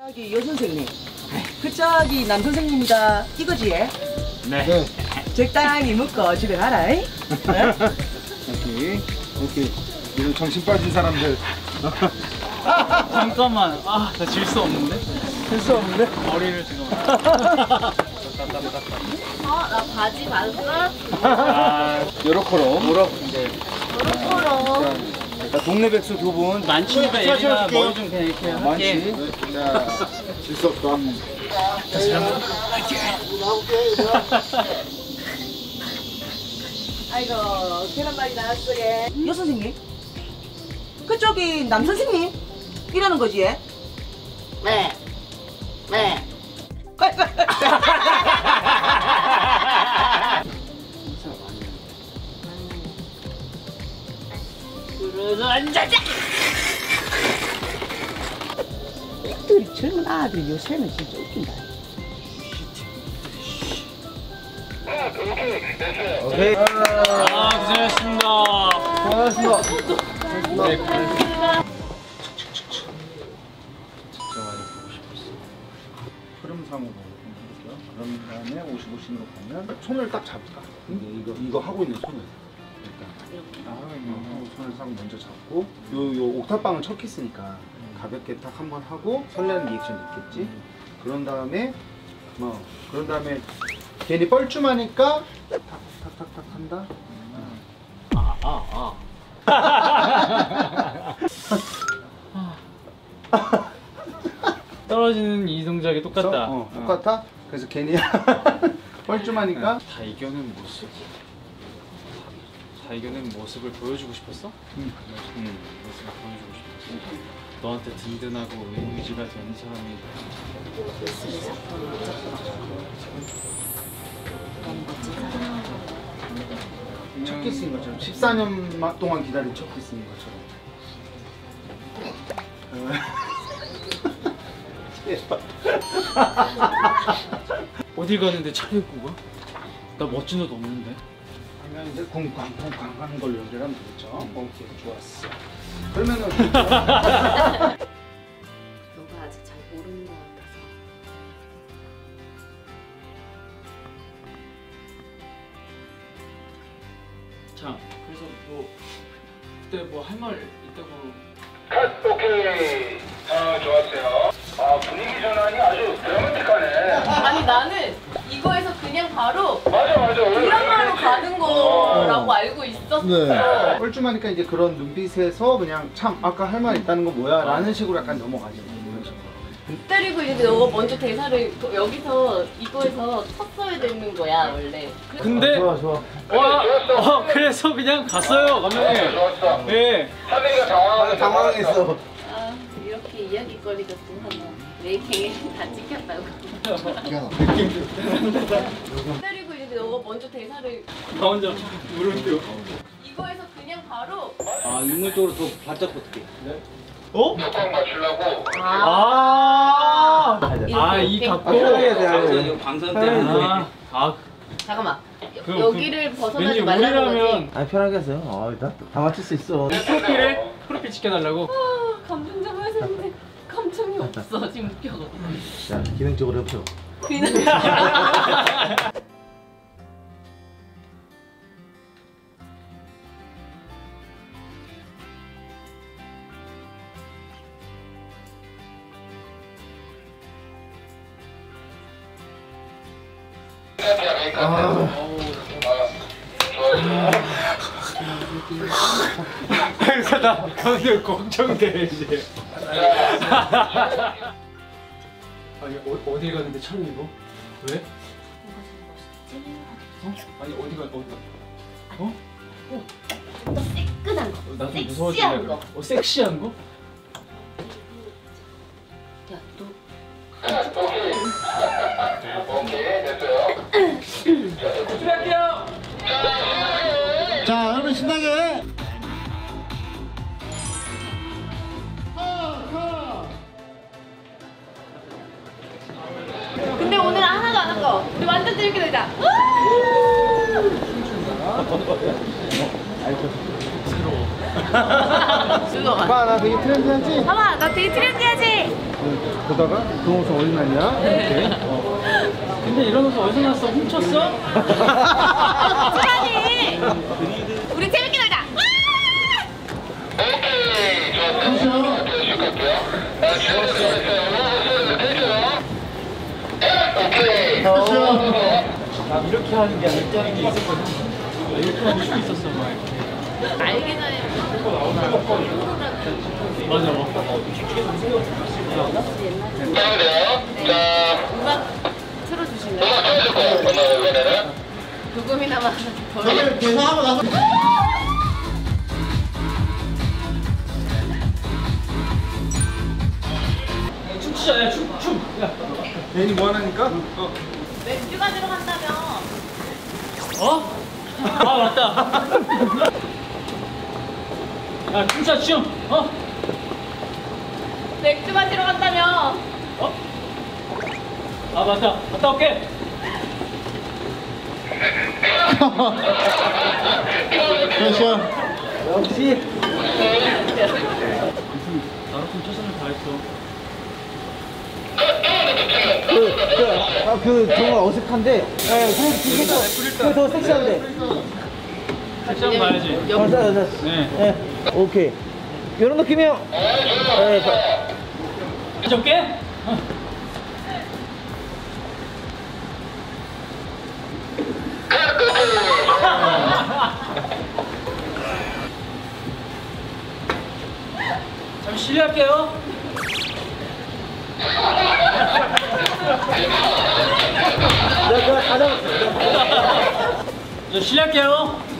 저기 여 선생님. 그 저기 남 선생님이다. 이거지? 예? 네. 적당히 먹고 집에 가라. 이? 네? 오케이. 오케이. 이런 정신 빠진 사람들. 잠깐만. 아, 나 질 수 없는데? 할수 없는데? 머리를 지금. 어, 나 바지 봤어? 아, 요렇게로. 뭐라고 이제. 코로. 자, 동네 백수 두 분. 만취니까 예린아 머리 좀 그냥 이렇게 할게. 만취. 자, 질수 없다. 아이고, 계란말이 나왔어, 예. 여 선생님. 그쪽이 남 선생님? 이러는 거지, 예? 네. 네. 앉아자. 우리 젊은 아들이 요새는 진짜 웃긴다. 오케이. 아, 고생하셨습니다. 고맙습니다. 진짜 많이 보고 싶었어. 흐름 상으로 해볼게요. 그런 다음에 55신으로 가면 손을 딱 잡을까? 이게 이거 이거 하고 있는 손을. 일단 아, 하고 손을 딱 먼저 잡고 요 요 옥탑방을 첫 키스니까 가볍게 딱 한 번 하고 설레는 리액션 있겠지. 그런 다음에 뭐 그런 다음에 괜히 뻘쭘하니까 탁탁탁탁 한다. 아, 아, 아. 떨어지는 이 동작이 똑같다. 어, 똑같아? 그래서 괜히 뻘쭘하니까 다 이겨낸 모습. 다 이겨낸 모습을 보여주고 싶었어? 음. 응, 모습을 보여주고 싶었어. 너한테 든든하고 의지가 되는 사람이 첫 키스인 것처럼 14년 동안 기다린 첫 키스인 것처럼 어딜 가는데 차를 입고 가? 나 멋진 옷 없는데. 하면 이제 쿵쾅쿵쾅 하는 걸 연결하면 되겠죠? 오케이 좋았어. 그러면은 너가 아직 잘 모르는 것 같아서. 자, 그래서 뭐 그때 뭐 할 말 있다고 컷 오케이 아 좋았어요. 아 분위기 전환이 아주 드라마틱하네. 아니 나는 그냥 바로 맞아 맞아. 드라마로. 가는 거라고 알고 있었어. 뻘쭘하니까 이제 그런 눈빛에서 그냥 참 아까 할 말 있다는 건 뭐야? 라는 식으로 약간 넘어가지 이런 식으로. 때리고 이제 너가 먼저 대사를 그- 여기서 이거에서 쳤어야 되는 거야 원래. 근데 좋아 좋아. 와, 어, 그래서 그냥 갔어요 감독님. 좋았어. 예. 하늘이가 당황하는 아, 당황했어. 아 이렇게 이야기거리가 또 하나. 내 계획 다 찍혔다고. 때리고 이제 너가 먼저 대사를 나 혼자 물음표 이거에서 그냥 바로 아 인물적으로 더 바짝 어떻게? 어? 뚜껑 맞추려고 아, 이렇게, 아, 이 이렇게. 각도. 방선 이거 방선 때문에. 아, 아, 잠깐만 그- 여기를 벗어나지 왠지 말라는 거지. 우리라면 아 편하게 하세요. 아, 다, 다 맞출 수 있어. 프로필에 프로필 지켜달라고. 아, 감정 좀 해서 했는데 감정이 없어 지금 웃겨가지고. 자 기능적으로 해보죠. 그냥 나 감독 걱정돼 이제. 아니 어, 어디 가는데 차를 입어? 왜? 어? 아니 어디가 어디가? 어? 더 새끈한 거. 나좀 섹시한 무서워지네. 거. 어 섹시한 거? 야, 너 오케이 됐어요 준비할게요. 자 여러분 신나게. 거. 우리 완전 재밌게 놀자. 봐. 봐, 나 되게 트렌디하지? 봐봐, 나 되게 트렌디하지? 보다가 그 옷은 어디 났냐? 이렇게. 근데 이런 옷 어디서 났어? 훔쳤어? 수란이! 우리 재밌게 놀자! 오케이. 쭉 갈게요. 아, 지금 들어갔어요. 해줘요. 이렇게 하는 게 아니라 이렇게 하는 게 있었거든. 이렇게 하는 게 있었어. 알기 전에 맞아. 자, 음악 거예요, 이번에는. 조금이나마 덜 계산하고 나서. 춤추자, 야, 춤, 춤. 야. 괜히 뭐 하나니까? 어. 맥주 가지러 간다며 어? 아, 맞다. 야, 춤추자, 춤. 어? 맥주 마시러 간다며 어? 아, 맞다. 갔다 올게. 그렇죠. 역시. 나로 좀 최선을 다했어. 그, 그, 아, 그, 정말 어색한데. 예, 그래, 그게 더, 그게 더 섹시한데. 패션 봐야지. 어, 자, 자. 네. 예, 오케이. 이런 느낌이요. 예, 봐. 가져올게. 잠시 실례할게요. 저 실례할게요.